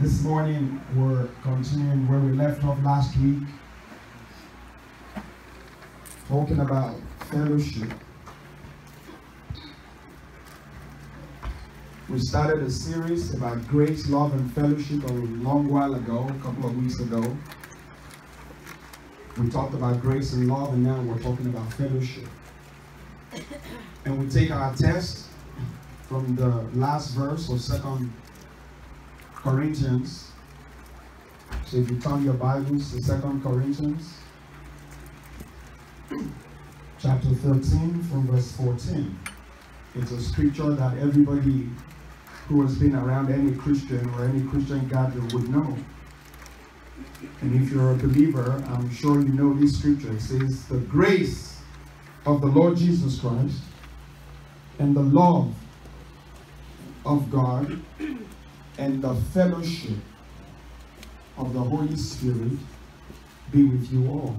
This morning we're continuing where we left off last week, talking about fellowship. We started a series about grace, love, and fellowship a long while ago, a couple of weeks ago. We talked about grace and love, and now we're talking about fellowship. And we take our test from the last verse of Second Corinthians. So if you turn your Bibles to Second Corinthians, chapter 13, from verse 14. It's a scripture that everybody who has been around any Christian or any Christian gathering would know. And if you're a believer, I'm sure you know this scripture. It says, The grace of the Lord Jesus Christ and the love of God and the fellowship of the Holy Spirit be with you all.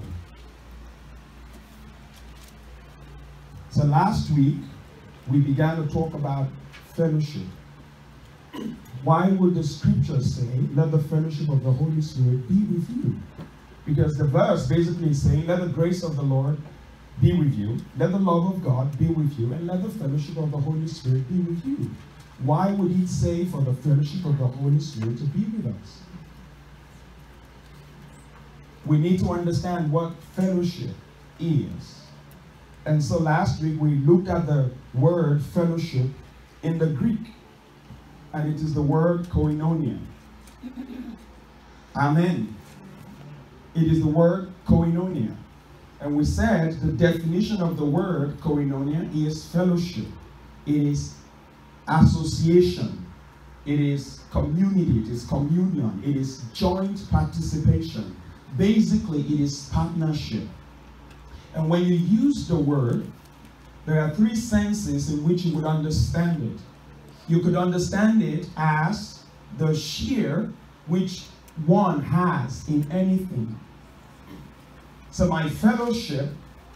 So last week, we began to talk about fellowship. Why would the scripture say, let the fellowship of the Holy Spirit be with you? Because the verse basically is saying, let the grace of the Lord be with you, let the love of God be with you, and let the fellowship of the Holy Spirit be with you. Why would he say for the fellowship of the Holy Spirit to be with us? We need to understand what fellowship is. And so last week we looked at the word fellowship in the Greek and it is the word koinonia. Amen. It is the word koinonia. And we said the definition of the word koinonia is fellowship, it is association, it is community, it is communion, it is joint participation. Basically, it is partnership. And when you use the word, there are three senses in which you would understand it. You could understand it as the share which one has in anything. So my fellowship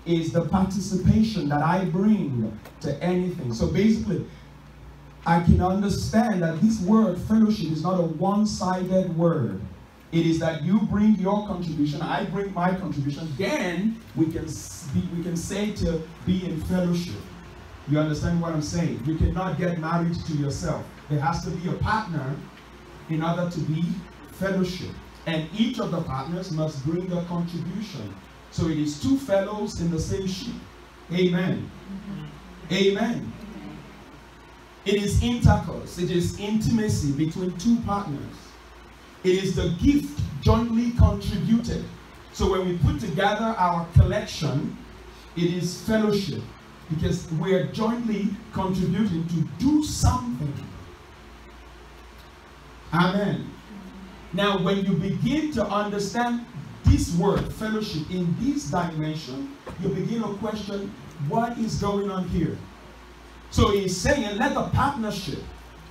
is the participation that I bring to anything. So basically, I can understand that this word fellowship is not a one-sided word. It is that you bring your contribution, I bring my contribution, then we can be, we can say to be in fellowship. You understand what I'm saying? You cannot get married to yourself. There has to be a partner in order to be fellowship. And each of the partners must bring a contribution. So it is two fellows in the same ship. Amen. Mm-hmm. Amen. It is intercourse. It is intimacy between two partners. It is the gift jointly contributed. So when we put together our collection, it is fellowship because we are jointly contributing to do something. Amen. Now, when you begin to understand this word, fellowship, in this dimension, you begin to question what is going on here. So he's saying, let the partnership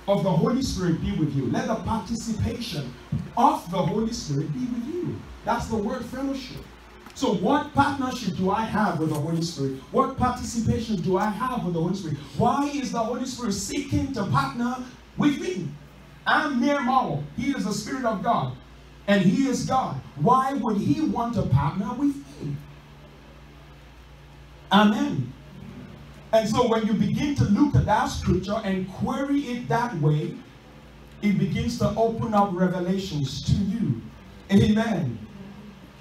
of the Holy Spirit be with you. Let the participation of the Holy Spirit be with you. That's the word fellowship. So, what partnership do I have with the Holy Spirit? What participation do I have with the Holy Spirit? Why is the Holy Spirit seeking to partner with me? I'm mere mortal. He is the Spirit of God, and He is God. Why would He want to partner with me? Amen. And so, when you begin to look at that scripture and query it that way, it begins to open up revelations to you. Amen.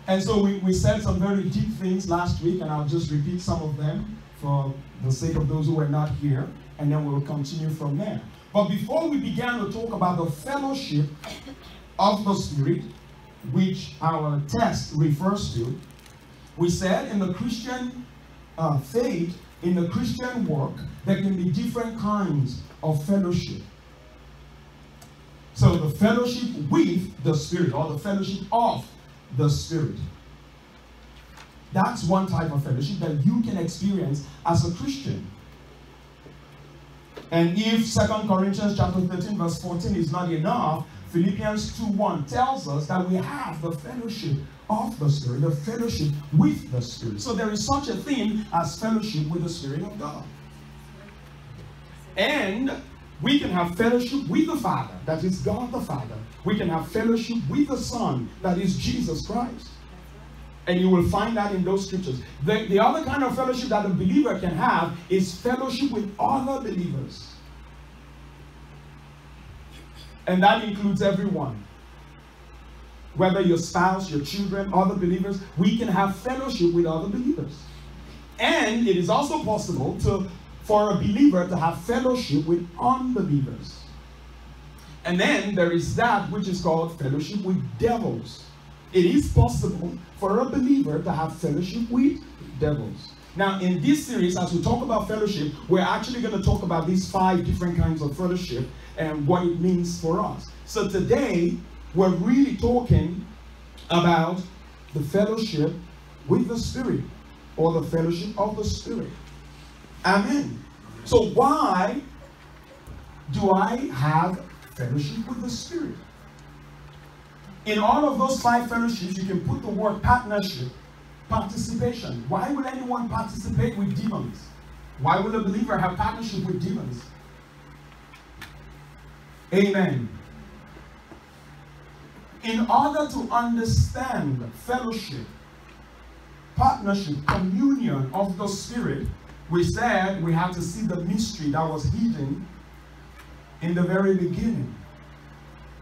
And so we, we said some very deep things last week, and I'll just repeat some of them for the sake of those who were not here, and then we'll continue from there. But before we began to talk about the fellowship of the Spirit, which our text refers to, we said in the Christian uh, faith, in the Christian work, there can be different kinds of fellowship. So the fellowship with the Spirit, or the fellowship of the Spirit. That's one type of fellowship that you can experience as a Christian. And if Second Corinthians chapter 13, verse 14 is not enough, Philippians 2:1 tells us that we have the fellowship of the Spirit, the fellowship with the Spirit. So there is such a thing as fellowship with the Spirit of God. And we can have fellowship with the Father, that is God the Father. We can have fellowship with the Son, that is Jesus Christ. And you will find that in those scriptures. The, the other kind of fellowship that a believer can have is fellowship with other believers. And that includes everyone. Whether your spouse, your children, other believers, we can have fellowship with other believers. And it is also possible to, for a believer to have fellowship with unbelievers. And then there is that which is called fellowship with devils. It is possible for a believer to have fellowship with devils. Now, in this series, as we talk about fellowship, we're actually going to talk about these five different kinds of fellowship and what it means for us. So today, we're really talking about the fellowship with the Spirit or the fellowship of the Spirit. Amen. So, why do I have fellowship with the Spirit? In all of those five fellowships, you can put the word partnership, participation. Why would anyone participate with demons? Why would a believer have partnership with demons? Amen. In order to understand fellowship, partnership, communion of the Spirit, we said we have to see the mystery that was hidden in the very beginning.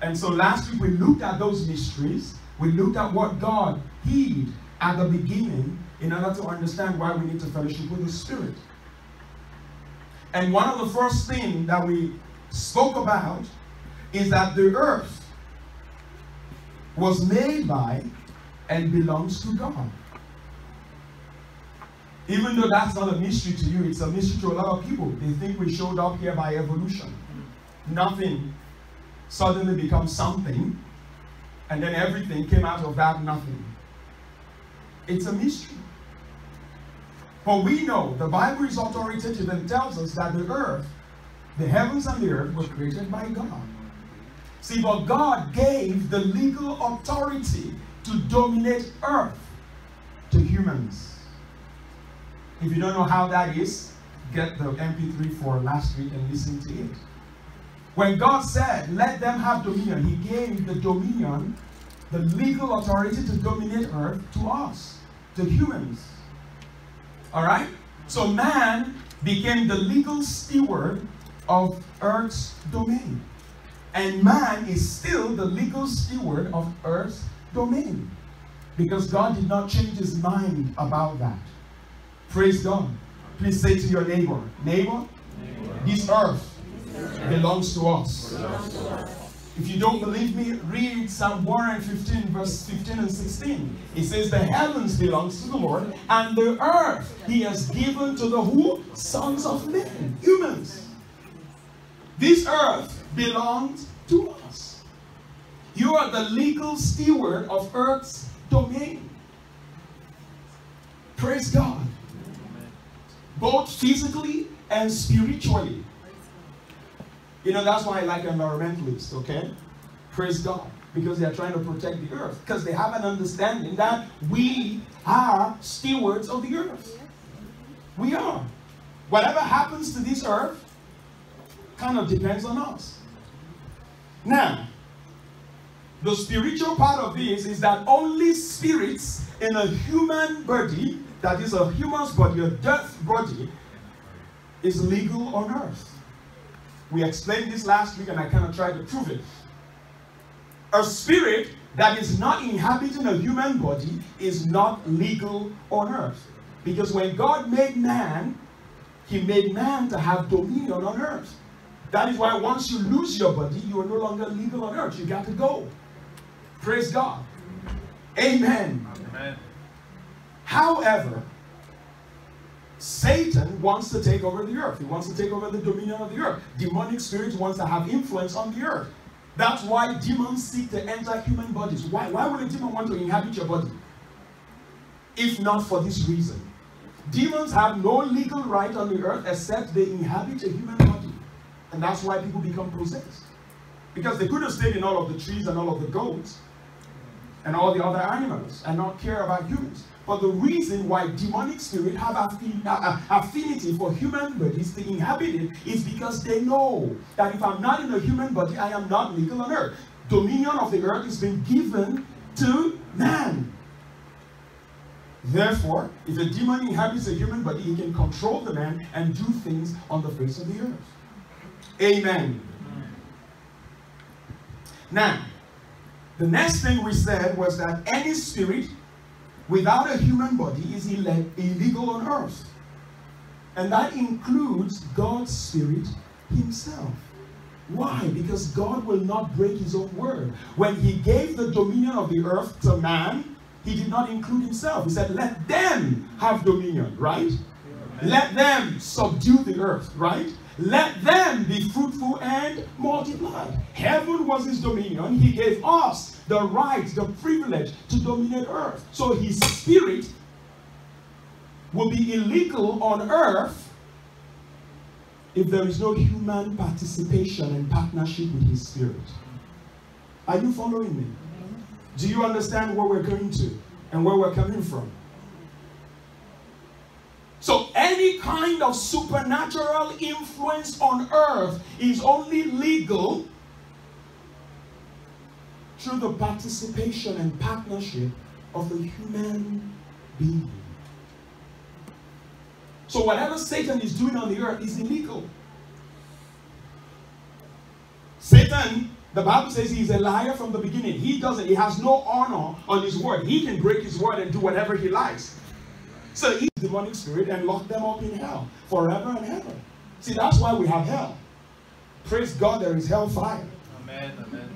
And so last week we looked at those mysteries. We looked at what God hid at the beginning in order to understand why we need to fellowship with the Spirit. And one of the first things that we spoke about is that the earth was made by and belongs to God. Even though that's not a mystery to you, it's a mystery to a lot of people. They think we showed up here by evolution. Nothing suddenly becomes something, and then everything came out of that nothing. It's a mystery. But we know the Bible is authoritative and tells us that the earth, the heavens and the earth, were created by God. See, but God gave the legal authority to dominate earth to humans. If you don't know how that is, get the MP3 for last week and listen to it. When God said, let them have dominion, he gave the dominion, the legal authority to dominate earth to us, to humans. All right? So man became the legal steward of earth's domain. And man is still the legal steward of earth's domain. Because God did not change his mind about that. Praise God. Please say to your neighbor, neighbor, neighbor. this earth belongs to us. If you don't believe me, read Psalm 115, verse 15 and 16. It says, The heavens belongs to the Lord, and the earth he has given to the who? Sons of men, humans. This earth belongs to us. You are the legal steward of earth's domain. Praise God. Both physically and spiritually. You know, that's why I like environmentalists, okay? Praise God. Because they are trying to protect the earth. Because they have an understanding that we are stewards of the earth. We are. Whatever happens to this earth kind of depends on us. Now, the spiritual part of this is that only spirits in a human body, that is a human's body, a death body, is legal on earth. We explained this last week and I kind of tried to prove it. A spirit that is not inhabiting a human body is not legal on earth. Because when God made man, he made man to have dominion on earth. That is why once you lose your body, you are no longer legal on earth. You got to go. Praise God. Amen. Amen. However, Satan wants to take over the earth. He wants to take over the dominion of the earth. Demonic spirits wants to have influence on the earth. That's why demons seek to enter human bodies. Why, why would a demon want to inhabit your body? If not for this reason. Demons have no legal right on the earth except they inhabit a human body. And that's why people become possessed. Because they could have stayed in all of the trees and all of the goats and all the other animals and not care about humans. But the reason why demonic spirits have uh, uh, affinity for human bodies to inhabit it is because they know that if I'm not in a human body, I am not legal on earth. Dominion of the earth has been given to man. Therefore, if a demon inhabits a human body, he can control the man and do things on the face of the earth. Amen. Now, the next thing we said was that any spirit without a human body is illegal on earth. And that includes God's Spirit Himself. Why? Because God will not break His own word. When He gave the dominion of the earth to man, He did not include Himself. He said, Let them have dominion, right? Amen. Let them subdue the earth, right? Let them be fruitful and multiply. Heaven was his dominion. He gave us the right, the privilege to dominate earth. So his spirit will be illegal on earth if there is no human participation and partnership with his spirit. Are you following me? Do you understand where we're going to and where we're coming from? So any kind of supernatural influence on earth is only legal through the participation and partnership of the human being. So whatever Satan is doing on the earth is illegal. Satan, the Bible says he's a liar from the beginning. He doesn't, he has no honor on his word. He can break his word and do whatever he likes. So eat the demonic spirit and lock them up in hell forever and ever. See, that's why we have hell. Praise God, there is hell fire. Amen. Amen.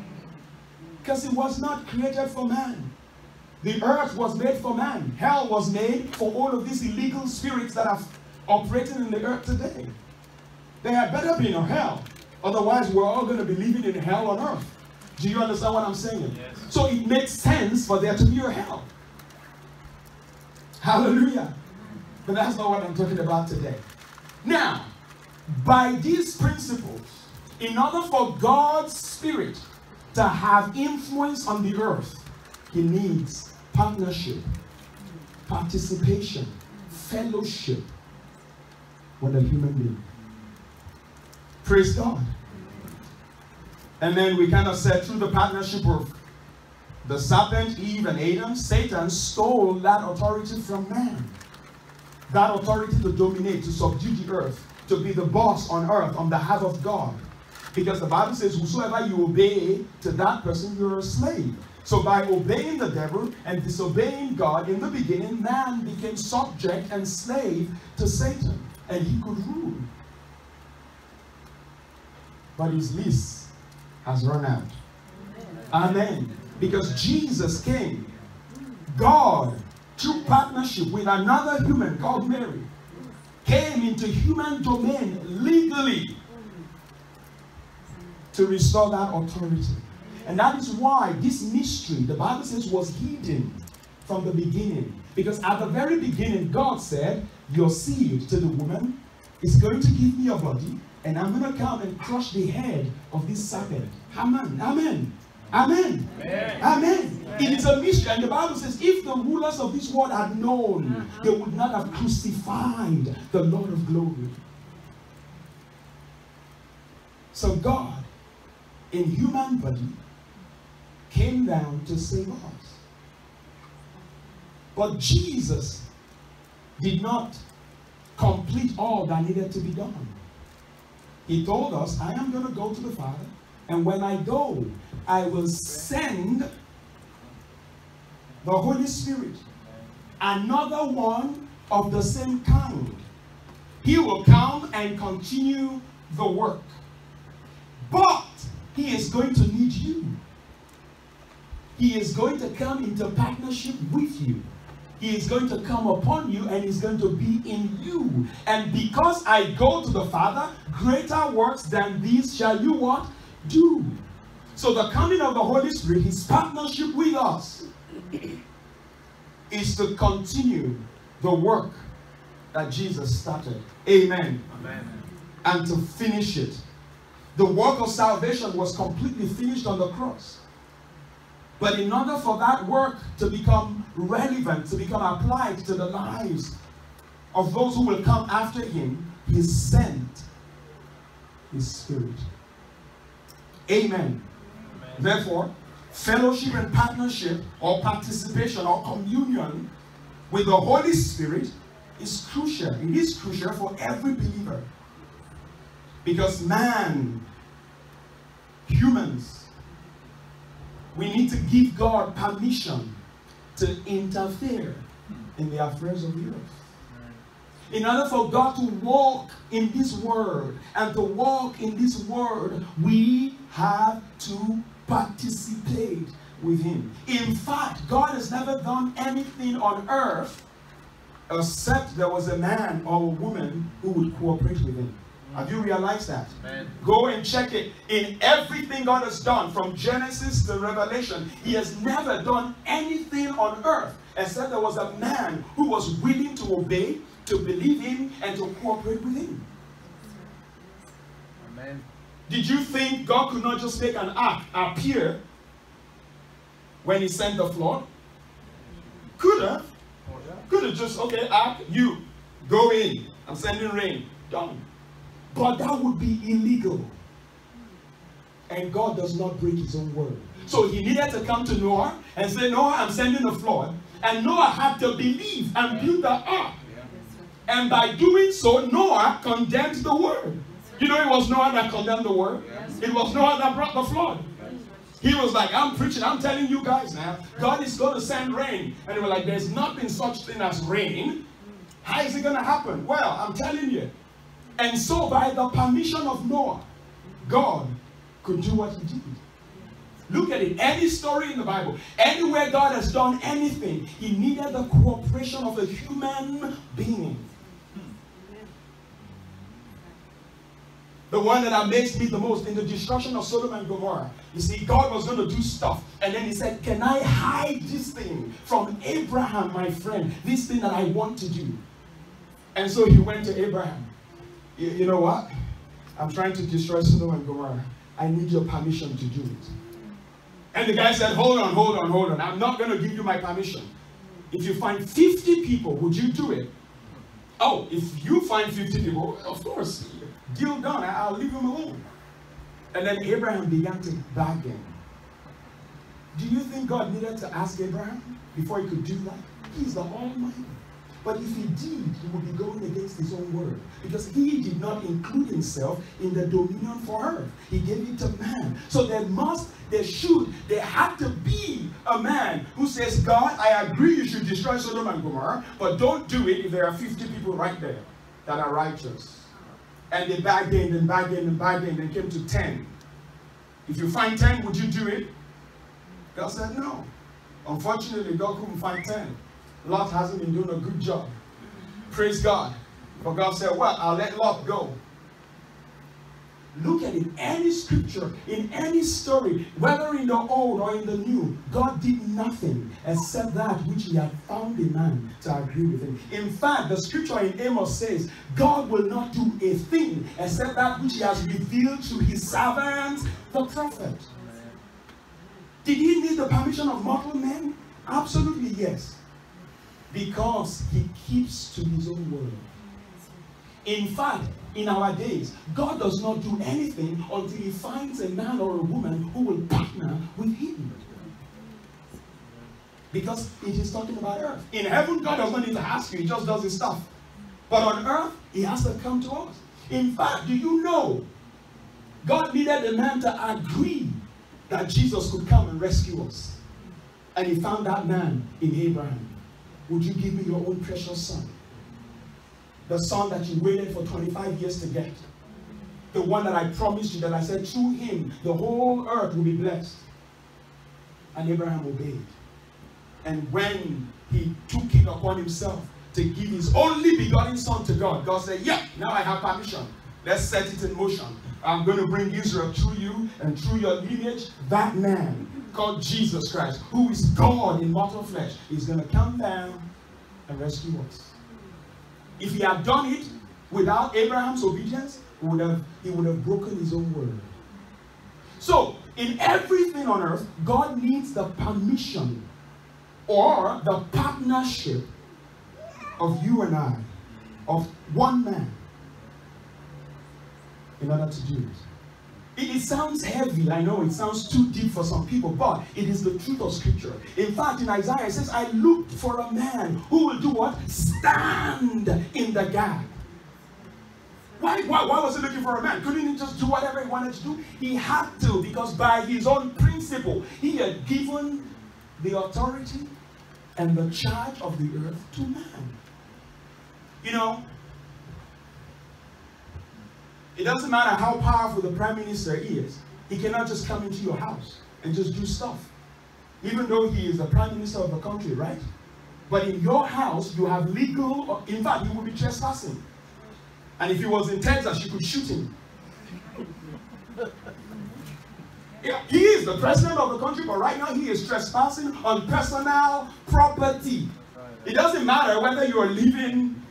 Because it was not created for man. The earth was made for man. Hell was made for all of these illegal spirits that are operating in the earth today. They had better be in hell. Otherwise, we're all going to be living in hell on earth. Do you understand what I'm saying? Yes. So it makes sense for there to be a hell. Hallelujah. But that's not what I'm talking about today. Now, by these principles, in order for God's Spirit to have influence on the earth, He needs partnership, participation, fellowship with a human being. Praise God. And then we kind of said through the partnership of the serpent, Eve, and Adam, Satan stole that authority from man. That authority to dominate, to subdue the earth, to be the boss on earth on behalf of God. Because the Bible says, whosoever you obey to that person, you're a slave. So by obeying the devil and disobeying God, in the beginning, man became subject and slave to Satan. And he could rule. But his lease has run out. Amen. Amen. Because Jesus came, God, through partnership with another human called Mary, came into human domain legally to restore that authority. And that is why this mystery, the Bible says, was hidden from the beginning. Because at the very beginning, God said, Your seed to the woman is going to give me a body, and I'm going to come and crush the head of this serpent. Amen. Amen. Amen. Amen. Amen. It is a mystery. And the Bible says, if the rulers of this world had known, uh-huh. they would not have crucified the Lord of glory. So God, in human body, came down to save us. But Jesus did not complete all that needed to be done. He told us, I am going to go to the Father, and when I go, I will send the Holy Spirit, another one of the same kind. He will come and continue the work. But he is going to need you. He is going to come into partnership with you. He is going to come upon you and he's going to be in you. And because I go to the Father, greater works than these shall you what? Do. So the coming of the Holy Spirit, his partnership with us, is to continue the work that Jesus started. Amen. Amen. And to finish it. The work of salvation was completely finished on the cross. But in order for that work to become relevant, to become applied to the lives of those who will come after him, he sent his spirit. Amen. Amen. Therefore, fellowship and partnership or participation or communion with the Holy Spirit is crucial. It is crucial for every believer. Because man, humans, we need to give God permission to interfere in the affairs of the earth. In order for God to walk in this world and to walk in this world, we have to participate with Him. In fact, God has never done anything on earth except there was a man or a woman who would cooperate with Him. Have you realized that? Amen. Go and check it. In everything God has done, from Genesis to Revelation, He has never done anything on earth except there was a man who was willing to obey, to believe Him, and to cooperate with Him. Did you think God could not just make an ark appear when He sent the flood? Could have. Could have just, okay, ark, you go in. I'm sending rain. Done. But that would be illegal. And God does not break his own word. So he needed to come to Noah and say, Noah, I'm sending a flood. And Noah had to believe and build the ark. And by doing so, Noah condemned the word. You know, it was Noah that condemned the word. It was Noah that brought the flood. He was like, I'm preaching, I'm telling you guys now, God is going to send rain. And they were like, there's not been such thing as rain. How is it going to happen? Well, I'm telling you, and so, by the permission of Noah, God could do what he did. Look at it. Any story in the Bible, anywhere God has done anything, he needed the cooperation of a human being. The one that amazed me the most in the destruction of Sodom and Gomorrah. You see, God was going to do stuff. And then he said, Can I hide this thing from Abraham, my friend? This thing that I want to do. And so he went to Abraham you, you know what? I'm trying to destroy Sodom and Gomorrah. I need your permission to do it. And the guy said, Hold on, hold on, hold on. I'm not going to give you my permission. If you find 50 people, would you do it? Oh, if you find 50 people, of course, deal done. I'll leave him alone. And then Abraham began to bargain. Do you think God needed to ask Abraham before he could do that? He's the Almighty. But if he did, he would be going against his own word. Because he did not include himself in the dominion for earth. He gave it to man. So there must, there should, there had to be a man who says, God, I agree you should destroy Sodom and Gomorrah, but don't do it if there are 50 people right there that are righteous. And they bargained and bargained and bargained and came to 10. If you find 10, would you do it? God said no. Unfortunately, God couldn't find 10. Lot hasn't been doing a good job. Praise God. But God said, Well, I'll let Lot go. Look at it. Any scripture, in any story, whether in the old or in the new, God did nothing except that which He had found a man to agree with Him. In fact, the scripture in Amos says, God will not do a thing except that which He has revealed to His servants, the prophet. Did He need the permission of mortal men? Absolutely yes because he keeps to his own word. In fact, in our days, God does not do anything until he finds a man or a woman who will partner with him. Because it is talking about earth. In heaven, God does not need to ask you, he just does his stuff. But on earth, he has to come to us. In fact, do you know God needed a man to agree that Jesus could come and rescue us? And he found that man in Abraham. Would you give me your own precious son? The son that you waited for 25 years to get. The one that I promised you, that I said, through him, the whole earth will be blessed. And Abraham obeyed. And when he took it upon himself to give his only begotten son to God, God said, Yeah, now I have permission. Let's set it in motion. I'm going to bring Israel through you and through your lineage. That man called Jesus Christ, who is God in mortal flesh, is going to come down and rescue us. If he had done it without Abraham's obedience, he would have, he would have broken his own word. So, In everything on earth, God needs the permission or the partnership of you and I, of one man, in order to do it. It, sounds heavy, I know it sounds too deep for some people, but it is the truth of Scripture. In fact, in Isaiah, it says, I looked for a man who will do what? Stand in the gap. Why, why, why was he looking for a man? Couldn't he just do whatever he wanted to do? He had to, because by his own principle, he had given the authority and the charge of the earth to man. You know, it doesn't matter how powerful the prime minister is, he cannot just come into your house and just do stuff. Even though he is the prime minister of the country, right? But in your house, you have legal, in fact, you will be trespassing. And if he was in Texas, you could shoot him. He is the president of the country, but right now he is trespassing on personal property. It doesn't matter whether you are living,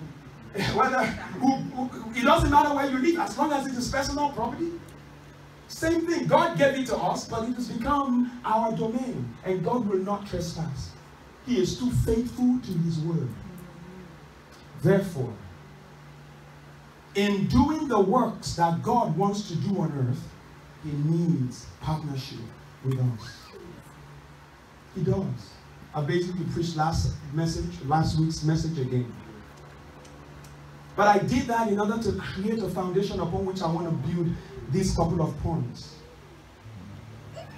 whether who, who, it doesn't matter where you live, as long as it is personal property. Same thing. God gave it to us, but it has become our domain, and God will not trespass. He is too faithful to His word. Therefore, in doing the works that God wants to do on earth, He needs partnership with us. He does. I basically preached last message, last week's message again. But I did that in order to create a foundation upon which I want to build these couple of points.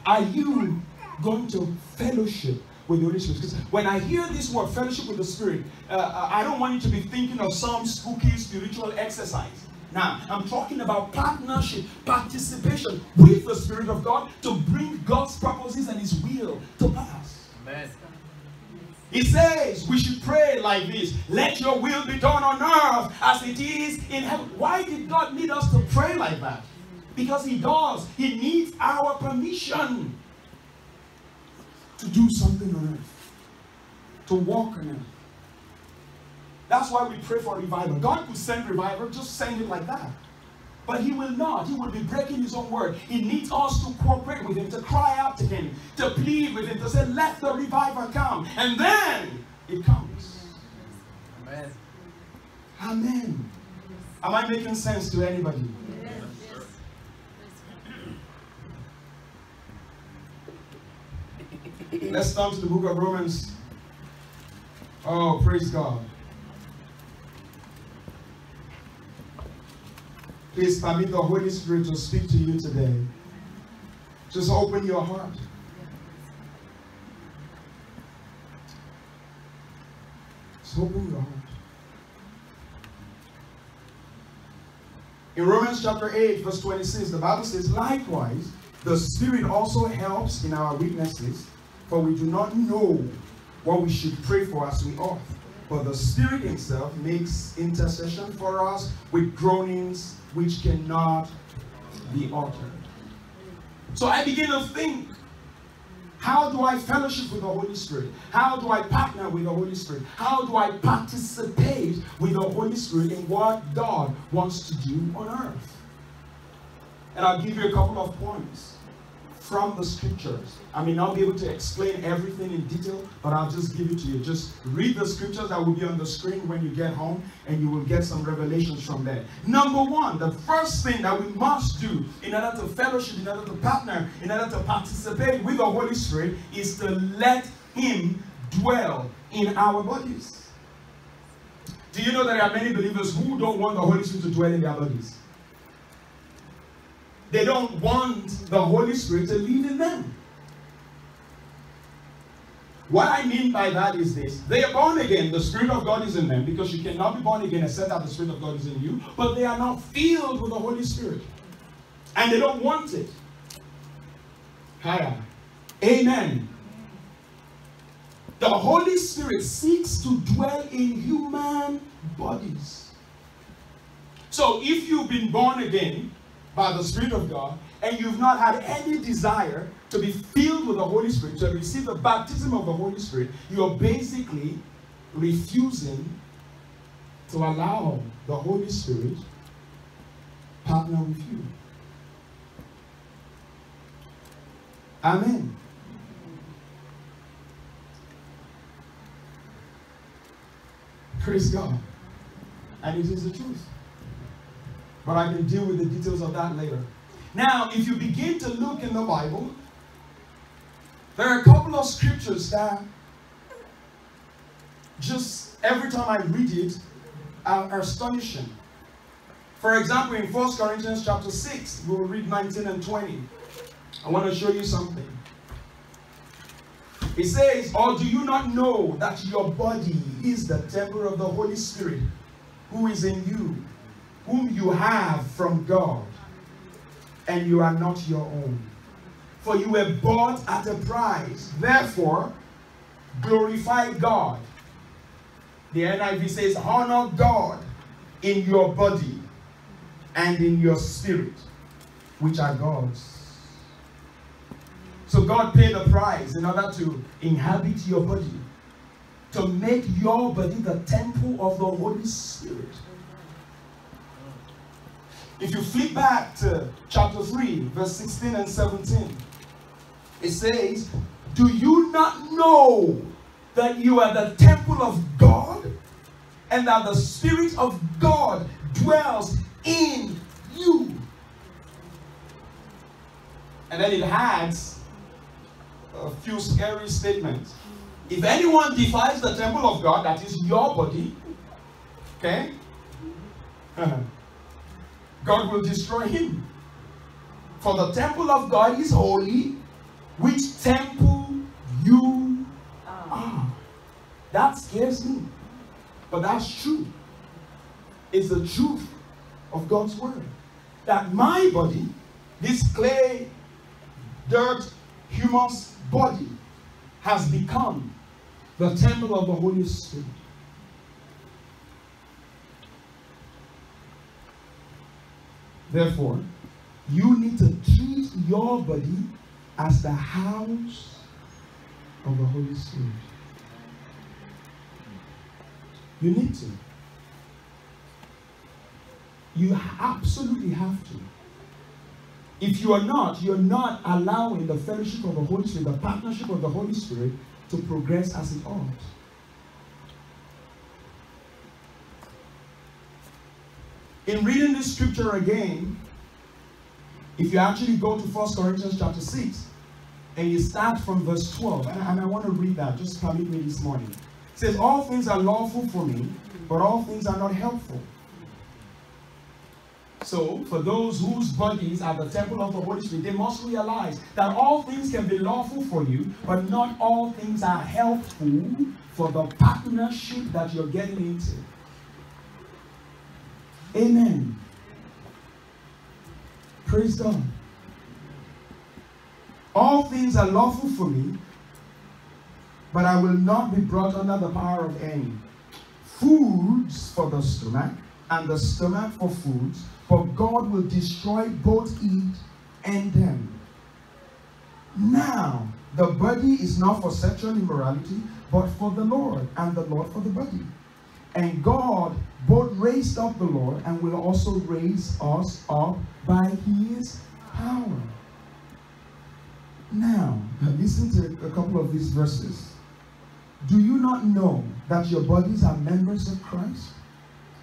Are you going to fellowship with the Holy Spirit? Because when I hear this word, fellowship with the Spirit, uh, uh, I don't want you to be thinking of some spooky spiritual exercise. Now, I'm talking about partnership, participation with the Spirit of God to bring God's purposes and His will to pass. Amen. He says we should pray like this Let your will be done on earth as it is in heaven. Why did God need us to pray like that? Because He does. He needs our permission to do something on earth, to walk on earth. That's why we pray for revival. God could send revival, just send it like that. But he will not. He will be breaking his own word. He needs us to cooperate with him, to cry out to him, to plead with him, to say, let the revival come. And then it comes. Amen. Amen. Am I making sense to anybody? Yes. Let's turn to the book of Romans. Oh, praise God. Please permit the Holy Spirit to speak to you today. Just open your heart. Just open your heart. In Romans chapter 8, verse 26, the Bible says, Likewise, the Spirit also helps in our weaknesses, for we do not know what we should pray for as we ought. But the Spirit Himself makes intercession for us with groanings which cannot be altered. So I begin to think how do I fellowship with the Holy Spirit? How do I partner with the Holy Spirit? How do I participate with the Holy Spirit in what God wants to do on earth? And I'll give you a couple of points from the scriptures. I may not be able to explain everything in detail, but I'll just give it to you. Just read the scriptures that will be on the screen when you get home, and you will get some revelations from there. Number one, the first thing that we must do in order to fellowship, in order to partner, in order to participate with the Holy Spirit is to let Him dwell in our bodies. Do you know that there are many believers who don't want the Holy Spirit to dwell in their bodies? They don't want the Holy Spirit to live in them. What I mean by that is this they are born again, the Spirit of God is in them, because you cannot be born again except that the Spirit of God is in you, but they are not filled with the Holy Spirit. And they don't want it. Higher. Amen. The Holy Spirit seeks to dwell in human bodies. So if you've been born again, by the Spirit of God, and you've not had any desire to be filled with the Holy Spirit, to receive the baptism of the Holy Spirit, you're basically refusing to allow the Holy Spirit partner with you. Amen. Praise God. And it is the truth. But I can deal with the details of that later. Now, if you begin to look in the Bible, there are a couple of scriptures that just every time I read it are, are astonishing. For example, in 1 Corinthians chapter 6, we will read 19 and 20. I want to show you something. It says, Or do you not know that your body is the temple of the Holy Spirit who is in you, whom you have from God, and you are not your own? For you were bought at a price. Therefore, glorify God. The NIV says, Honor God in your body and in your spirit, which are God's. So God paid a price in order to inhabit your body, to make your body the temple of the Holy Spirit. If you flip back to chapter 3, verse 16 and 17, it says, Do you not know that you are the temple of God and that the Spirit of God dwells in you? And then it adds a few scary statements. If anyone defies the temple of God, that is your body, okay, God will destroy him. For the temple of God is holy, which temple you ah. are. That scares me. But that's true. It's the truth of God's word. That my body, this clay, dirt, humus body has become the temple of the Holy Spirit. Therefore, you need to treat your body as the house of the Holy Spirit. You need to. You absolutely have to. If you are not, you're not allowing the fellowship of the Holy Spirit, the partnership of the Holy Spirit to progress as it ought. In reading this scripture again, if you actually go to 1 Corinthians chapter 6 and you start from verse 12, and, and I want to read that, just permit me this morning. It says, All things are lawful for me, but all things are not helpful. So, for those whose bodies are the temple of the Holy Spirit, they must realize that all things can be lawful for you, but not all things are helpful for the partnership that you're getting into. Amen. Praise God. All things are lawful for me, but I will not be brought under the power of any. Foods for the stomach, and the stomach for foods, but God will destroy both it and them. Now, the body is not for sexual immorality, but for the Lord, and the Lord for the body. And God both raised up the Lord and will also raise us up by his power. Now, listen to a couple of these verses. Do you not know that your bodies are members of Christ?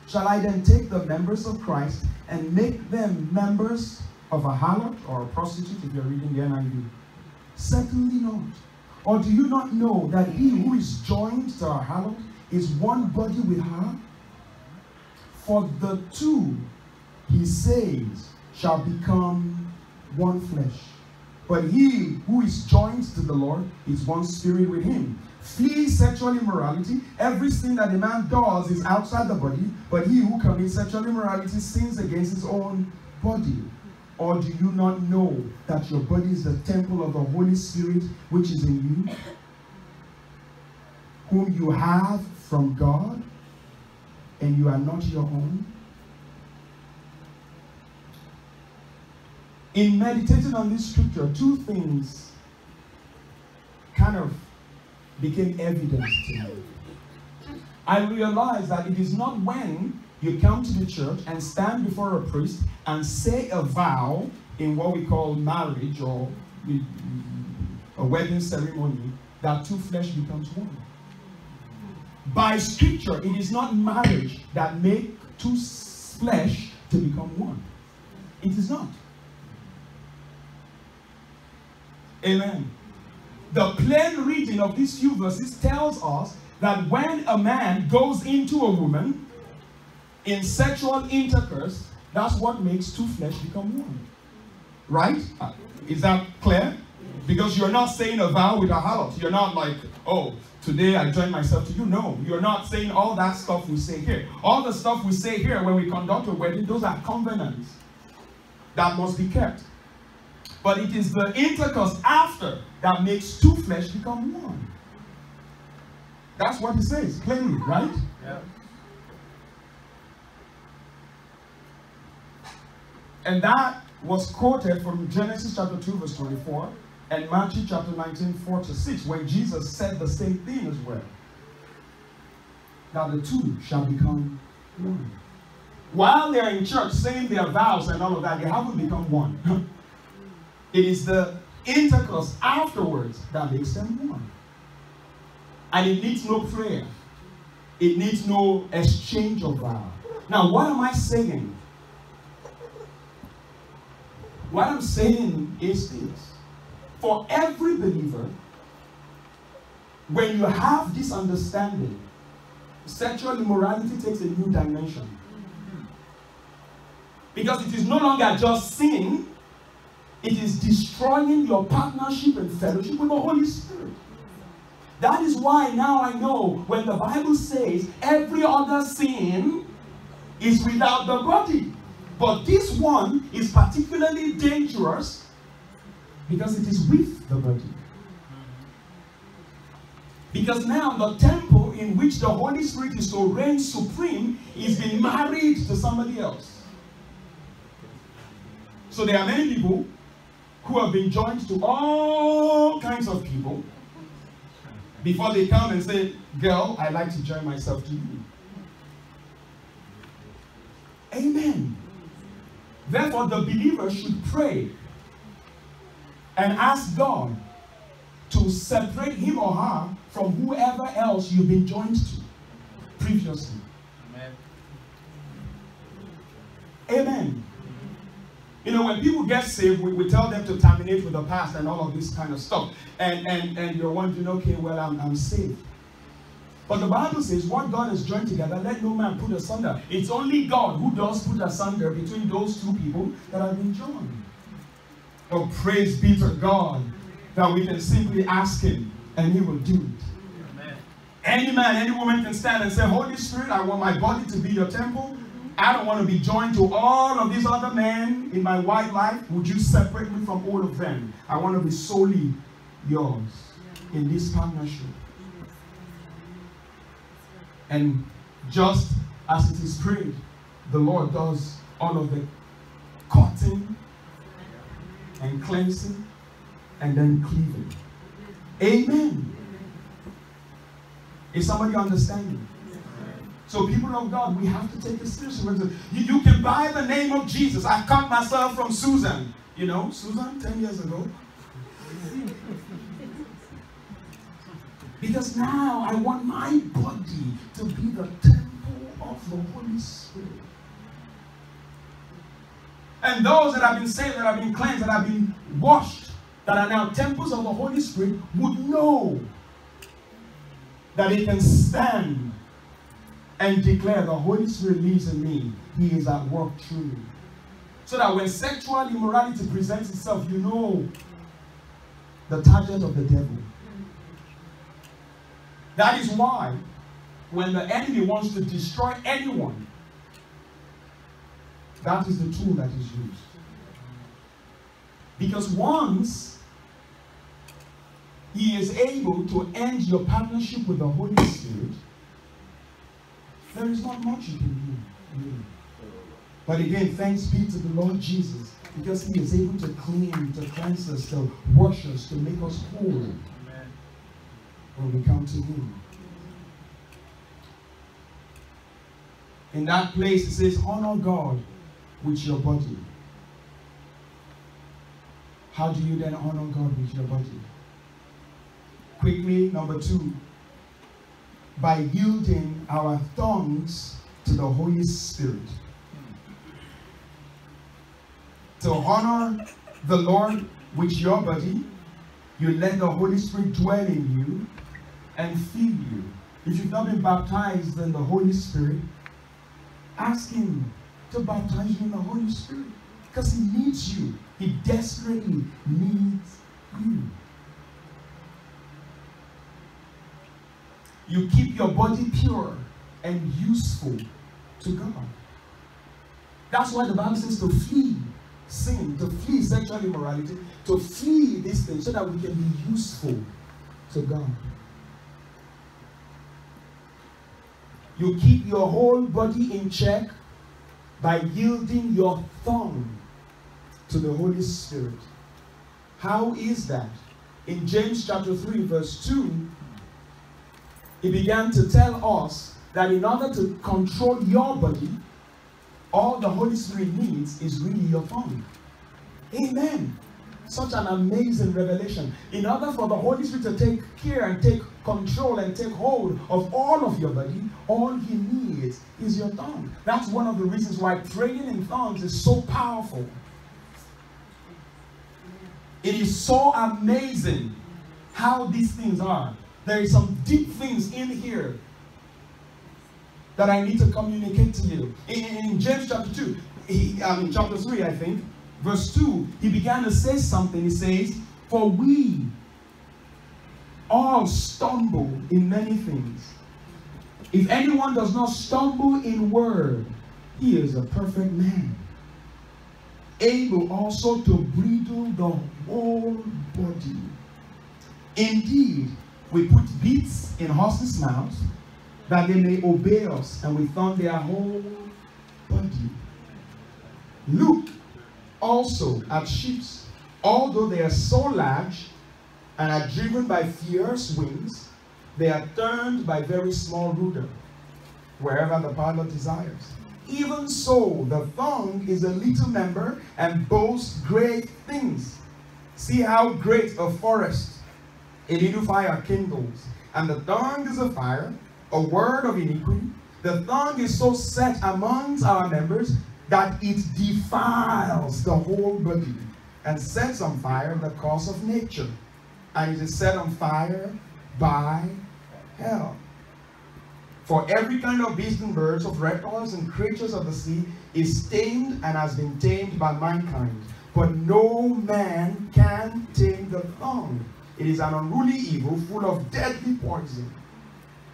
Shall I then take the members of Christ and make them members of a harlot or a prostitute if you're reading the NIV? Certainly not. Or do you not know that he who is joined to a harlot is one body with her? For the two, he says, shall become one flesh. But he who is joined to the Lord is one spirit with him. Flee sexual immorality. Every sin that a man does is outside the body, but he who commits sexual immorality sins against his own body. Or do you not know that your body is the temple of the Holy Spirit which is in you, whom you have from God, and you are not your own? In meditating on this scripture, two things kind of became evident to me. I realized that it is not when you come to the church and stand before a priest and say a vow in what we call marriage or a wedding ceremony that two flesh becomes one. By scripture, it is not marriage that make two flesh to become one. It is not. Amen. The plain reading of these few verses tells us that when a man goes into a woman in sexual intercourse, that's what makes two flesh become one. Right? Is that clear? Because you're not saying a vow with a harlot. You're not like, oh, today I join myself to you. No, you're not saying all that stuff we say here. All the stuff we say here when we conduct a wedding, those are covenants that must be kept. But it is the intercourse after that makes two flesh become one. That's what he says plainly, right? Yeah. And that was quoted from Genesis chapter 2, verse 24, and Matthew chapter 19, 4 to 6, when Jesus said the same thing as well. That the two shall become one. While they're in church saying their vows and all of that, they haven't become one. it is the intercourse afterwards that makes them one. And it needs no prayer. It needs no exchange of vow. Now, what am I saying? What I'm saying is this. For every believer, when you have this understanding, sexual immorality takes a new dimension. Because it is no longer just sin, it is destroying your partnership and fellowship with the Holy Spirit. That is why now I know when the Bible says every other sin is without the body. But this one is particularly dangerous because it is with the body. Because now the temple in which the Holy Spirit is to reign supreme is being married to somebody else. So there are many people who have been joined to all kinds of people before they come and say, Girl, I'd like to join myself to you. Amen. Therefore, the believer should pray and ask God to separate him or her from whoever else you've been joined to previously. Amen. Amen. You know, when people get saved, we, we tell them to terminate with the past and all of this kind of stuff. And and and you're wondering, okay, well, I'm, I'm saved. But the Bible says, what God has joined together, let no man put asunder. It's only God who does put asunder between those two people that have been joined. Oh, praise be to God that we can simply ask Him and He will do it. Amen. Any man, any woman can stand and say, Holy Spirit, I want my body to be your temple. I don't want to be joined to all of these other men in my white life. Would you separate me from all of them? I want to be solely yours in this partnership. And just as it is prayed, the Lord does all of the cutting and cleansing and then cleaving. Amen. Is somebody understanding? So, people of God, we have to take it seriously. You, you can by the name of Jesus. I cut myself from Susan. You know, Susan, 10 years ago. Because now I want my body to be the temple of the Holy Spirit. And those that have been saved, that have been cleansed, that have been washed, that are now temples of the Holy Spirit would know that they can stand and declare the Holy Spirit lives in me. He is at work through me. So that when sexual immorality presents itself, you know the target of the devil. That is why when the enemy wants to destroy anyone, that is the tool that is used. Because once he is able to end your partnership with the Holy Spirit, there is not much you can do. But again, thanks be to the Lord Jesus because he is able to clean, to cleanse us, to wash us, to make us whole Amen. when we come to him. In that place, it says, honor God with your body. How do you then honor God with your body? Quickly, number two, by yielding our tongues to the Holy Spirit. To honor the Lord with your body, you let the Holy Spirit dwell in you and fill you. If you've not been baptized in the Holy Spirit, ask Him to baptize you in the Holy Spirit because He needs you. He desperately needs you. You keep your body pure and useful to God. That's why the Bible says to flee sin, to flee sexual immorality, to flee these things so that we can be useful to God. You keep your whole body in check by yielding your thumb to the Holy Spirit. How is that? In James chapter 3, verse 2, he began to tell us that in order to control your body, all the Holy Spirit needs is really your thumb. Amen. Such an amazing revelation. In order for the Holy Spirit to take care and take control and take hold of all of your body, all he needs is your tongue. That's one of the reasons why praying in tongues is so powerful. It is so amazing how these things are. There is some deep things in here that I need to communicate to you. In, in James chapter 2, he, mean chapter 3, I think, verse 2, he began to say something. He says, For we all stumble in many things. If anyone does not stumble in word, he is a perfect man, able also to bridle the whole body. Indeed, we put bits in horses' mouths that they may obey us, and we thumb their whole body. Look also at ships, although they are so large and are driven by fierce winds, they are turned by very small rudder, wherever the pilot desires. Even so, the thong is a little member and boasts great things. See how great a forest a little fire kindles, and the thong is a fire, a word of iniquity. The thong is so set amongst our members that it defiles the whole body and sets on fire the course of nature. And it is set on fire by hell. For every kind of beast and birds, of reptiles and creatures of the sea is tamed and has been tamed by mankind. But no man can tame the tongue. It is an unruly evil full of deadly poison.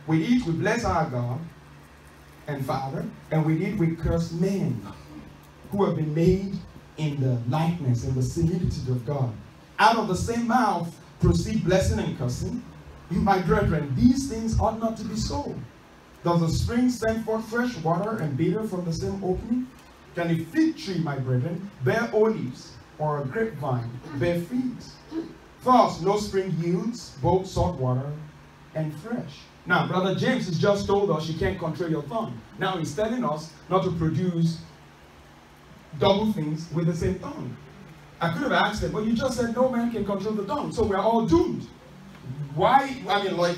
With it we bless our God and Father, and we did we curse men who have been made in the likeness and the similitude of God. Out of the same mouth proceed blessing and cursing. My brethren, these things ought not to be so. Does a spring send forth fresh water and bitter from the same opening? Can a fig tree, my brethren, bear olives, or a grapevine bear figs? Thus, no spring yields both salt water and fresh. Now, Brother James has just told us you can't control your tongue. Now he's telling us not to produce double things with the same tongue. I could have asked him, but you just said no man can control the tongue, so we're all doomed. Why? I mean, like,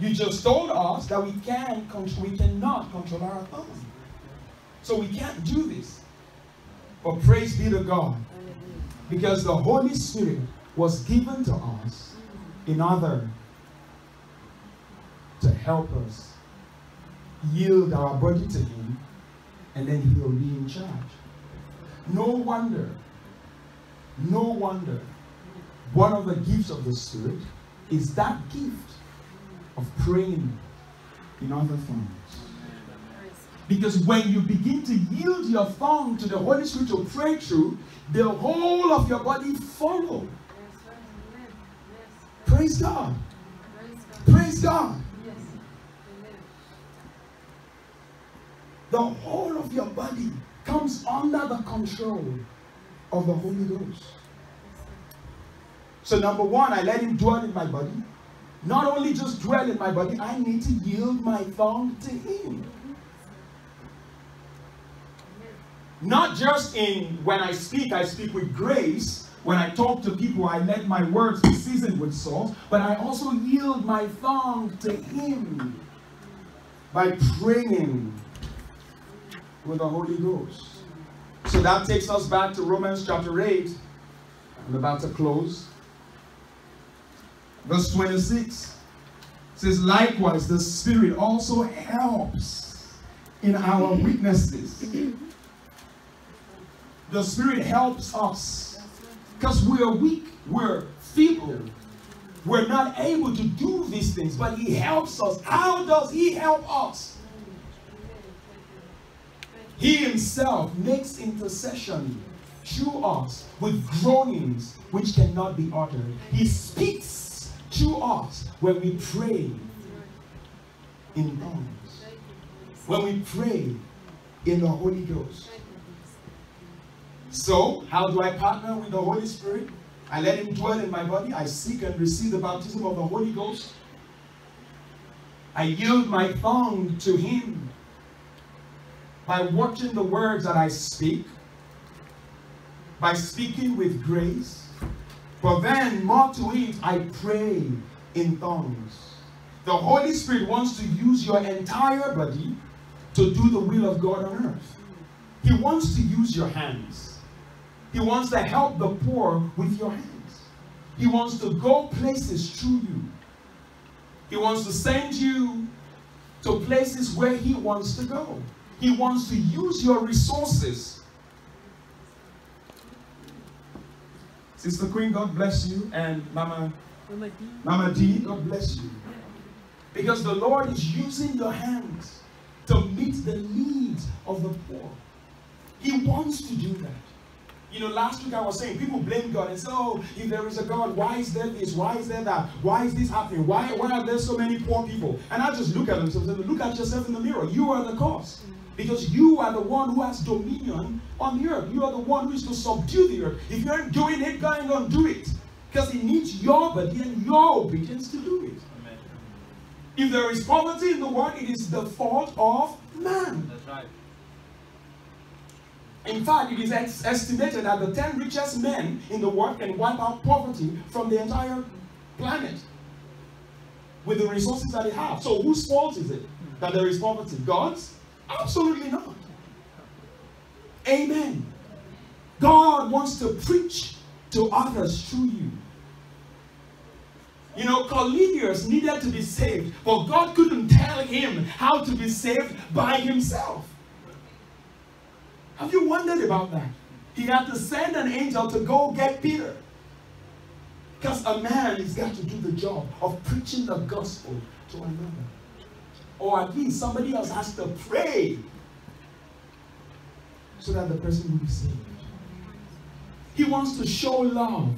you just told us that we can we cannot control our tongue. So we can't do this. But praise be to God. Because the Holy Spirit was given to us in order to help us yield our body to Him, and then He'll be in charge. No wonder, no wonder, one of the gifts of the Spirit is that gift of praying in other tongues. Because when you begin to yield your tongue to the Holy Spirit to pray through, the whole of your body follow. Praise God. Praise God. The whole of your body comes under the control of the Holy Ghost. So, number one, I let Him dwell in my body. Not only just dwell in my body, I need to yield my tongue to Him. Not just in when I speak, I speak with grace. When I talk to people, I let my words be seasoned with salt, but I also yield my tongue to Him by praying with the Holy Ghost. So that takes us back to Romans chapter 8. I'm about to close. Verse 26 says, Likewise, the Spirit also helps in our weaknesses. The Spirit helps us because we're weak, we're feeble, we're not able to do these things, but He helps us. How does He help us? He Himself makes intercession through us with groanings which cannot be uttered. He speaks to us when we pray in tongues, when we pray in the Holy Ghost. So, how do I partner with the Holy Spirit? I let Him dwell in my body. I seek and receive the baptism of the Holy Ghost. I yield my tongue to Him by watching the words that I speak, by speaking with grace. But then, more to it, I pray in tongues. The Holy Spirit wants to use your entire body to do the will of God on earth. He wants to use your hands. He wants to help the poor with your hands. He wants to go places through you. He wants to send you to places where He wants to go. He wants to use your resources. Sister Queen, God bless you. And Mama, Mama D, Mama D God bless you. Because the Lord is using your hands to meet the needs of the poor. He wants to do that. You know, last week I was saying people blame God and say, oh, if there is a God, why is there this? Why is there that? Why is this happening? Why, why are there so many poor people? And I just look at them and say, look at yourself in the mirror. You are the cause. Because you are the one who has dominion on the earth. You are the one who is to subdue the earth. If you aren't doing it, God ain't going to do it. Because it needs your body and your obedience to do it. Amen. If there is poverty in the world, it is the fault of man. That's right. In fact, it is estimated that the 10 richest men in the world can wipe out poverty from the entire planet with the resources that they have. So whose fault is it that there is poverty? God's? Absolutely not. Amen. God wants to preach to others through you. You know, Cornelius needed to be saved, but God couldn't tell him how to be saved by himself. Have you wondered about that? He had to send an angel to go get Peter. Because a man has got to do the job of preaching the gospel to another. Or at least somebody else has to pray so that the person will be saved. He wants to show love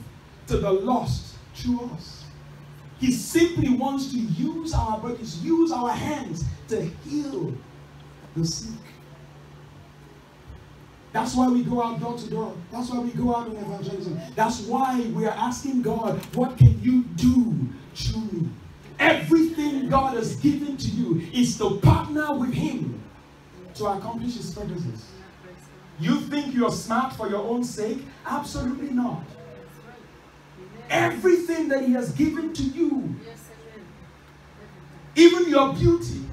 to the lost through us. He simply wants to use our bodies, use our hands to heal the sick. That's why we go out door to door. That's why we go out in evangelism. That's why we are asking God, what can you do through me? Everything God has given to you is to partner with Him to accomplish His purposes. You think you're smart for your own sake? Absolutely not. Everything that He has given to you, even your beauty,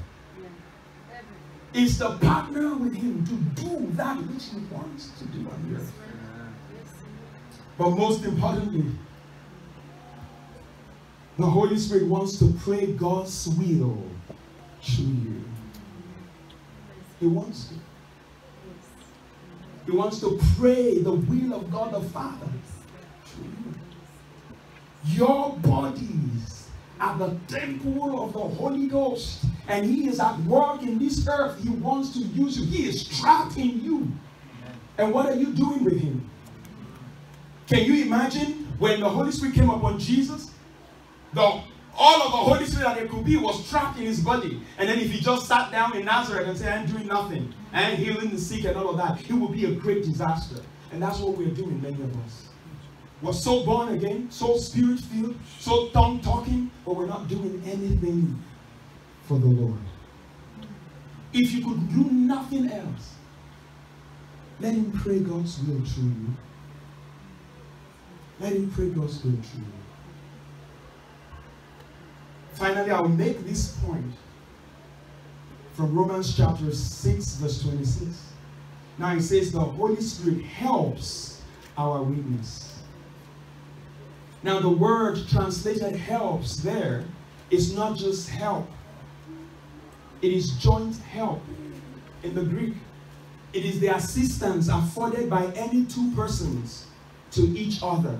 is to partner with Him to do that which He wants to do on earth. But most importantly, the Holy Spirit wants to pray God's will through you. He wants to. He wants to pray the will of God the Father through you. Your bodies are the temple of the Holy Ghost, and He is at work in this earth. He wants to use you. He is trapped in you. And what are you doing with Him? Can you imagine when the Holy Spirit came upon Jesus? The, all of the Holy Spirit that it could be was trapped in his body. And then if he just sat down in Nazareth and said, I'm doing nothing, and healing the sick and all of that, it would be a great disaster. And that's what we're doing, many of us. We're so born again, so spirit filled, so tongue talking, but we're not doing anything for the Lord. If you could do nothing else, Let him pray God's will through you. Let him pray God's will through you. Finally, I will make this point from Romans chapter 6, verse 26. Now it says, The Holy Spirit helps our weakness. Now, the word translated helps there is not just help, it is joint help in the Greek. It is the assistance afforded by any two persons to each other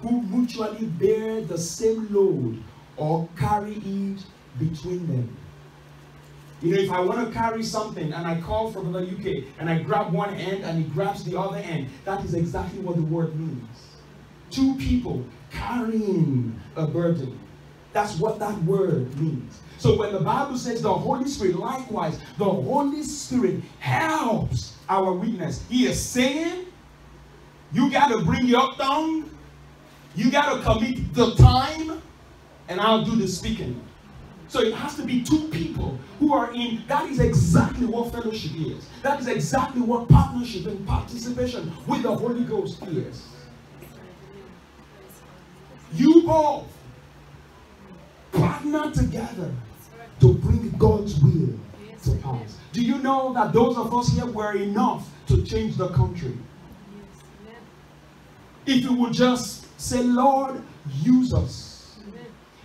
who mutually bear the same load or carry it between them. You know, if I want to carry something and I call from the UK and I grab one end and he grabs the other end, that is exactly what the word means. Two people carrying a burden. That's what that word means. So when the Bible says the Holy Spirit, likewise, the Holy Spirit helps our weakness. He is saying, you got to bring your tongue, you got to commit the time, and I'll do the speaking. So it has to be two people who are in. That is exactly what fellowship is. That is exactly what partnership and participation with the Holy Ghost is. You both partner together to bring God's will to pass. Do you know that those of us here were enough to change the country? If you would just say, Lord, use us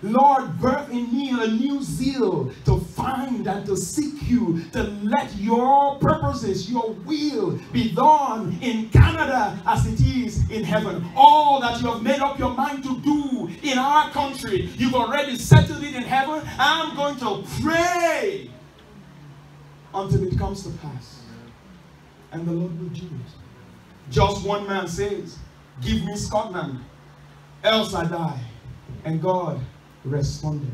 Lord, birth in me a new zeal to find and to seek you, to let your purposes, your will be done in Canada as it is in heaven. All that you have made up your mind to do in our country, you've already settled it in heaven. I'm going to pray until it comes to pass. And the Lord will do it. Just one man says, Give me Scotland, else I die. And God responded.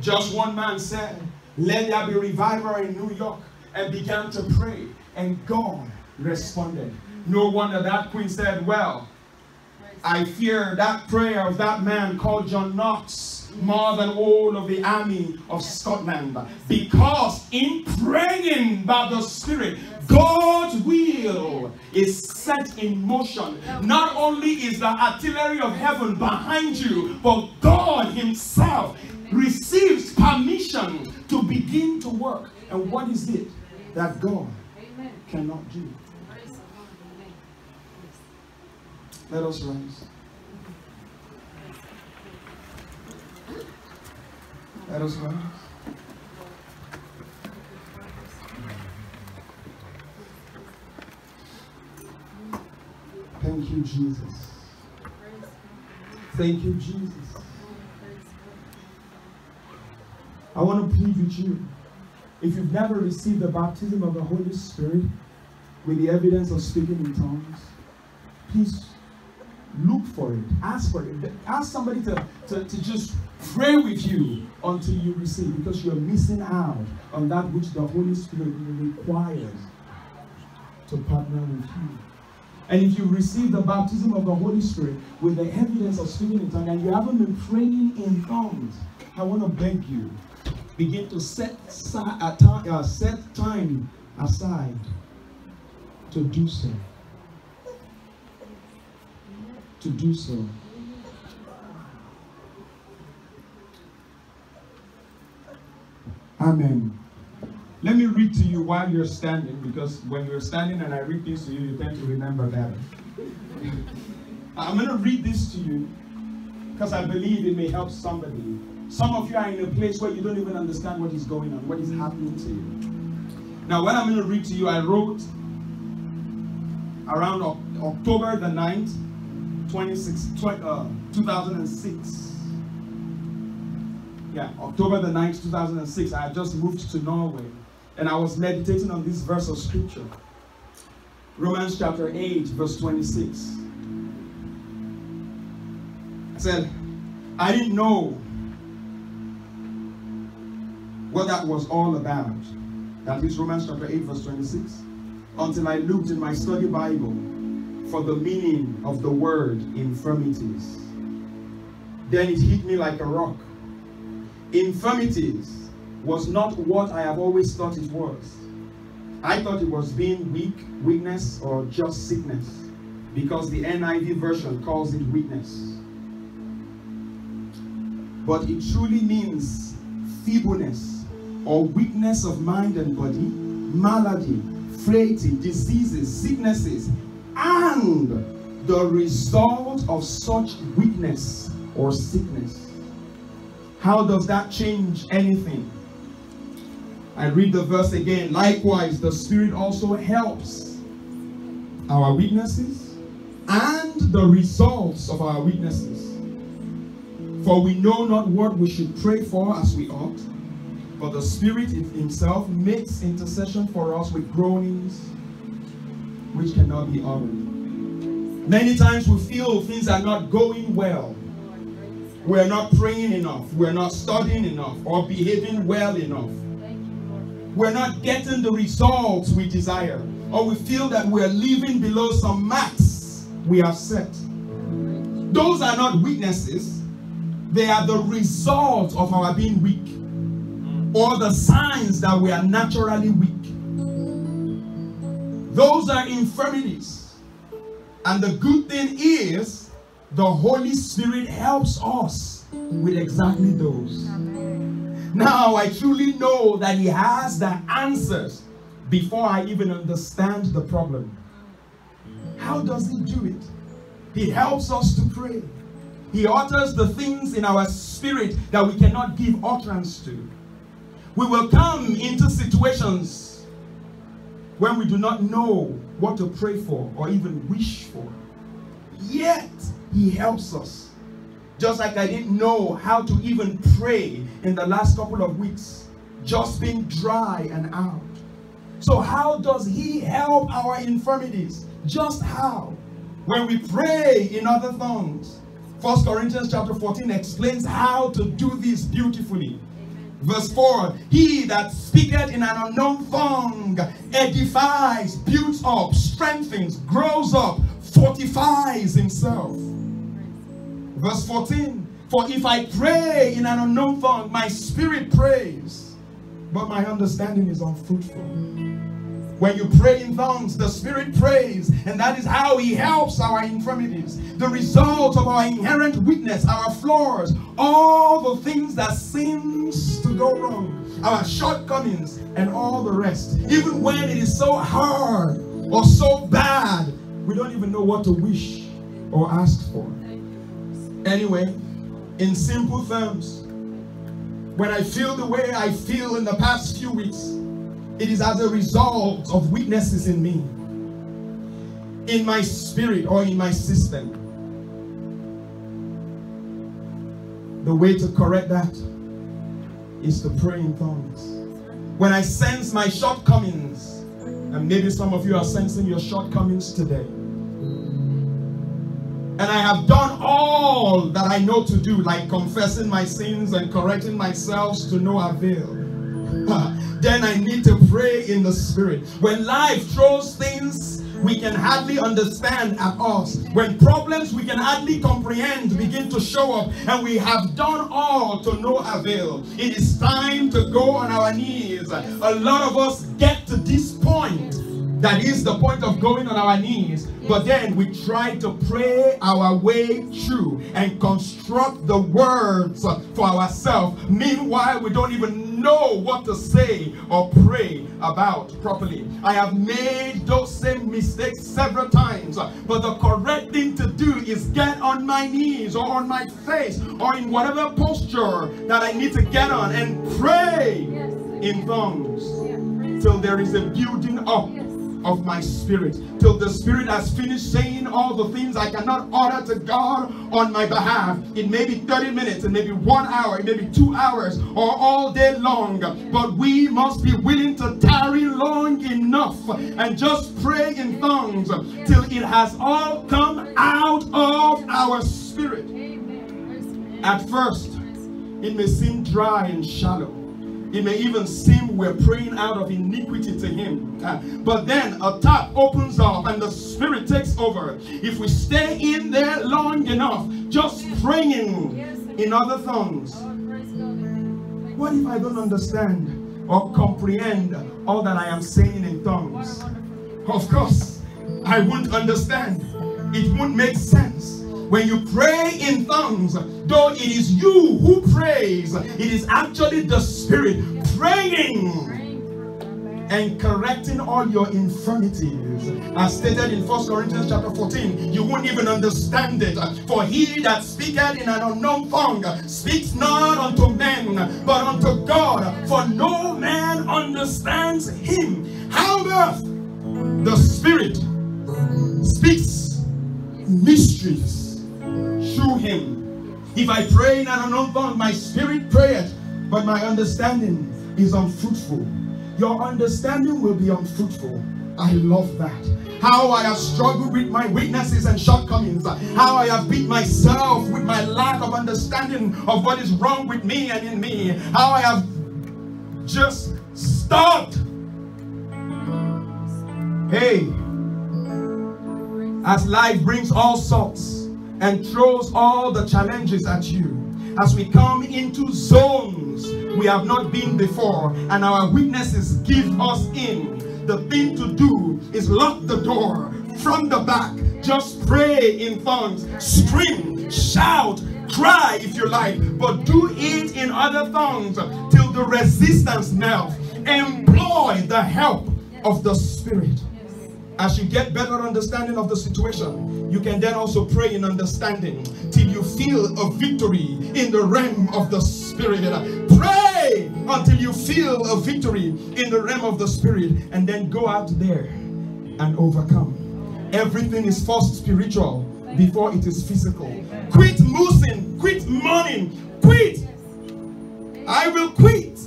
Just one man said, Let there be revival in New York, and began to pray, and God responded. No wonder that queen said, Well, I fear that prayer of that man called John Knox more than all of the army of Scotland. Because in praying by the Spirit, God's will is set in motion. Not only is the artillery of heaven behind you, but God Himself receives permission to begin to work. And what is it that God cannot do? Let us rise. Let us rise. Thank you, Jesus. Thank you, Jesus. I want to plead with you. If you've never received the baptism of the Holy Spirit with the evidence of speaking in tongues, please look for it. Ask for it. Ask somebody to, to, to just pray with you until you receive because you're missing out on that which the Holy Spirit requires to partner with you. And if you receive the baptism of the Holy Spirit with the evidence of speaking in tongues and you haven't been praying in tongues, I want to beg you, begin to set, uh, set time aside to do so. To do so. Amen. Let me read to you while you're standing, because when you're standing and I read things to you, you tend to remember better. I'm going to read this to you because I believe it may help somebody. Some of you are in a place where you don't even understand what is going on, what is happening to you. Now, what I'm going to read to you, I wrote around October the 9th, 26, uh, 2006 yeah, October the 9th, 2006, I had just moved to Norway. And I was meditating on this verse of scripture. Romans chapter 8, verse 26. I said, I didn't know what that was all about. That is Romans chapter 8, verse 26. Until I looked in my study Bible for the meaning of the word infirmities. Then it hit me like a rock infirmities was not what I have always thought it was. I thought it was being weak, weakness, or just sickness because the NIV version calls it weakness. But it truly means feebleness or weakness of mind and body, malady, frailty, diseases, sicknesses, and the result of such weakness or sickness. How does that change anything? I read the verse again. Likewise, the Spirit also helps our weaknesses and the results of our weaknesses. For we know not what we should pray for as we ought, but the Spirit Himself makes intercession for us with groanings which cannot be uttered. Many times we feel things are not going well. We're not praying enough. We're not studying enough or behaving well enough we're not getting the results we desire, or we feel that we're living below some max we have set. Those are not weaknesses, they are the result of our being weak, or the signs that we are naturally weak. Those are infirmities. And the good thing is, the Holy Spirit helps us with exactly those. Now I truly know that He has the answers before I even understand the problem. How does He do it? He helps us to pray. He utters the things in our spirit that we cannot give utterance to. We will come into situations when we do not know what to pray for or even wish for. Yet, He helps us. Just like I didn't know how to even pray in the last couple of weeks. Just being dry and out. So how does he help our infirmities? Just how? When we pray in other tongues. First Corinthians chapter 14 explains how to do this beautifully. Verse 4 He that speaketh in an unknown tongue edifies, builds up, strengthens, grows up, fortifies himself. Verse 14 For if I pray in an unknown tongue, my spirit prays, but my understanding is unfruitful. When you pray in tongues, the Spirit prays, and that is how He helps our infirmities. The result of our inherent weakness, our flaws, all the things that seems to go wrong, our shortcomings, and all the rest. Even when it is so hard or so bad, we don't even know what to wish or ask for. Anyway, in simple terms, when I feel the way I feel in the past few weeks, it is as a result of weaknesses in me, in my spirit or in my system. The way to correct that is to pray in tongues. When I sense my shortcomings, and maybe some of you are sensing your shortcomings today and I have done all that I know to do, like confessing my sins and correcting myself to no avail. then I need to pray in the spirit. When life throws things we can hardly understand at us, when problems we can hardly comprehend begin to show up, and we have done all to no avail, it is time to go on our knees. A lot of us get to this point that is the point of going on our knees. But then we try to pray our way through and construct the words for ourselves. Meanwhile, we don't even know what to say or pray about properly. I have made those same mistakes several times. But the correct thing to do is get on my knees or on my face or in whatever posture that I need to get on and pray in tongues till there is a building up of my spirit till the spirit has finished saying all the things I cannot utter to God on my behalf. It may be 30 minutes, it may be one hour, it may be two hours, or all day long. But we must be willing to tarry long enough and just pray in tongues till it has all come out of our spirit. At first, it may seem dry and shallow. It may even seem we're praying out of iniquity to Him. Uh, but then a tap opens up and the Spirit takes over. If we stay in there long enough, just praying in other tongues. What if I don't understand or comprehend all that I am saying in tongues. Of course, I won't understand. It won't make sense. When you pray in tongues, though it is you who prays, it is actually the Spirit praying and correcting all your infirmities. As stated in 1 Corinthians chapter 14, you won't even understand it. For he that speaketh in an unknown tongue speaks not unto men, but unto God. For no man understands him. However, the Spirit speaks mysteries through him. If I pray in an unknown my spirit prayeth, but my understanding is unfruitful. Your understanding will be unfruitful. I love that. How I have struggled with my weaknesses and shortcomings. How I have beat myself with my lack of understanding of what is wrong with me and in me. How I have just stopped. Hey, as life brings all sorts and throws all the challenges at you, as we come into zones we have not been before and our weaknesses give us in, the thing to do is lock the door from the back. Just pray in tongues, scream, shout, cry if you like, but do it in other tongues till the resistance melts. Employ the help of the Spirit. As you get better understanding of the situation, you can then also pray in understanding till you feel a victory in the realm of the Spirit. Pray until you feel a victory in the realm of the Spirit, and then go out there and overcome. Everything is first spiritual before it is physical. Quit moving, quit mourning, quit. I will quit.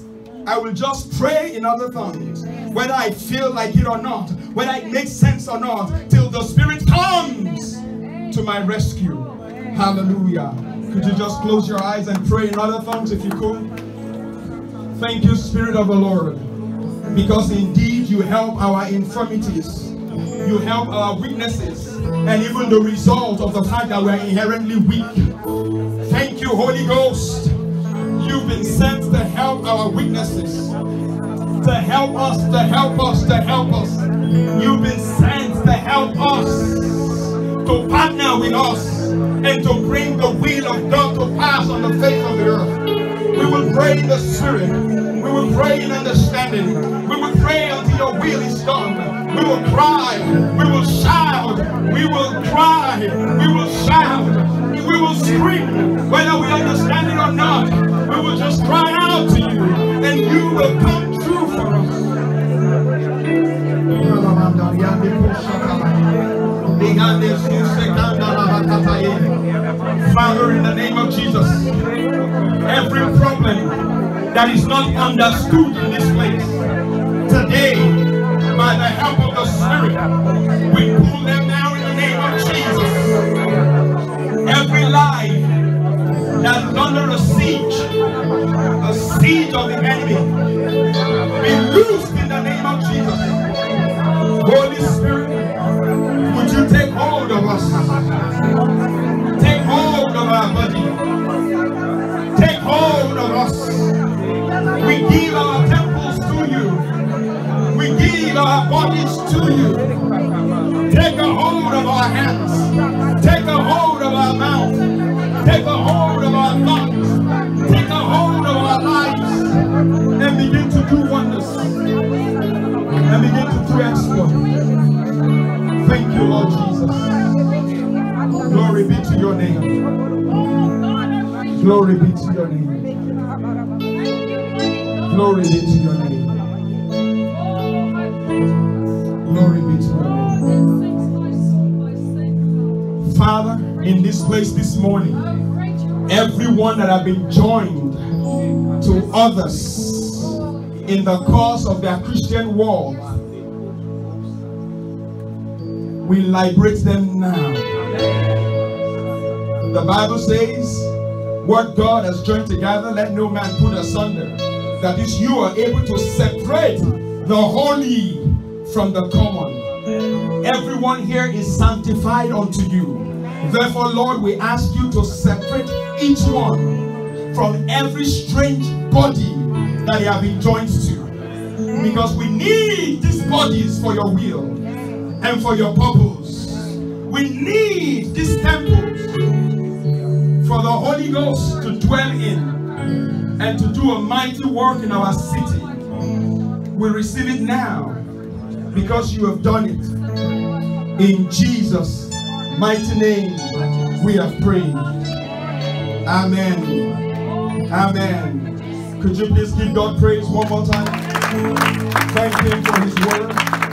I will just pray in other tongues, whether I feel like it or not, whether it makes sense or not, till the Spirit comes to my rescue. Hallelujah. Could you just close your eyes and pray in other tongues if you could? Thank you, Spirit of the Lord, because indeed you help our infirmities, you help our weaknesses, and even the result of the fact that we're inherently weak. Thank you, Holy Ghost. You've been sent to help our weaknesses, to help us, to help us, to help us. You've been sent to help us, to partner with us, and to bring the will of God to pass on the face of the earth. We will pray in the Spirit. We will pray in understanding. We will pray until your will is done. We will cry. We will shout. We will cry. We will shout. We will scream. Whether we understand it or not, we will just cry out to you. And you will come Father, in the name of Jesus, every problem that is not understood in this place, today, by the help of the Spirit, we pull them down in the name of Jesus. Every lie that is under a siege, a siege of the enemy, be loosed in the name of Jesus. Us? Take hold of our body. Take hold of us. We give our temples to you. We give our bodies to you. Take a hold of our hands. Take a hold of our mouth. Take a hold of our lungs. Take a hold of our lives. And begin to do wonders. And begin to do exploits. Thank you, Lord Jesus. To your name. Glory be to your name. Glory be to your name. Glory be to your name. Father, in this place this morning, everyone that have been joined to others in the course of their Christian walk, we liberate them now. The Bible says, what God has joined together, let no man put asunder. That is, you are able to separate the holy from the common. Everyone here is sanctified unto you. Therefore, Lord, we ask you to separate each one from every strange body that they have been joined to. Because we need these bodies for your will and for your purpose. We need this temples for the Holy Ghost to dwell in and to do a mighty work in our city. We receive it now because you have done it. In Jesus' mighty name, we have prayed. Amen. Amen. Could you please give God praise one more time? Thank Him for His word.